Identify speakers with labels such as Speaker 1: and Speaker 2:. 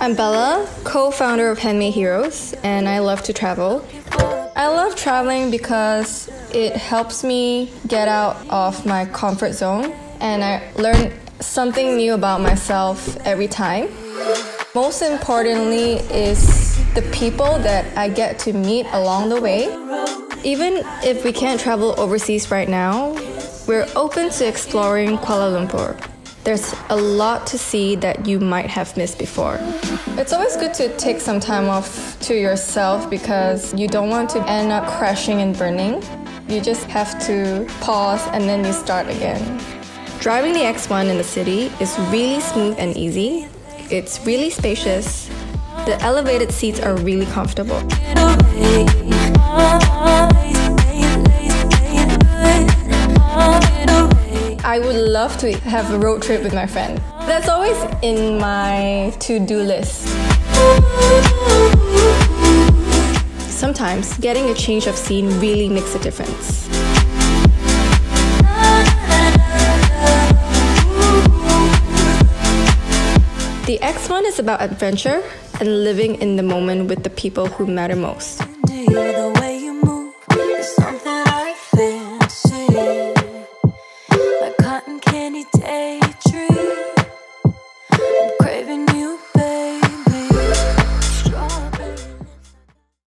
Speaker 1: I'm Bella, co founder of Handmade Heroes, and I love to travel. I love traveling because it helps me get out of my comfort zone and I learn something new about myself every time. Most importantly, is the people that I get to meet along the way. Even if we can't travel overseas right now, we're open to exploring Kuala Lumpur. There's a lot to see that you might have missed before. It's always good to take some time off to yourself because you don't want to end up crashing and burning. You just have to pause and then you start again. Driving the X1 in the city is really smooth and easy. It's really spacious. The elevated seats are really comfortable. I would love to have a road trip with my friend. That's always in my to do list. Sometimes getting a change of scene really makes a difference. The X1 is about adventure and living in the moment with the people who matter most.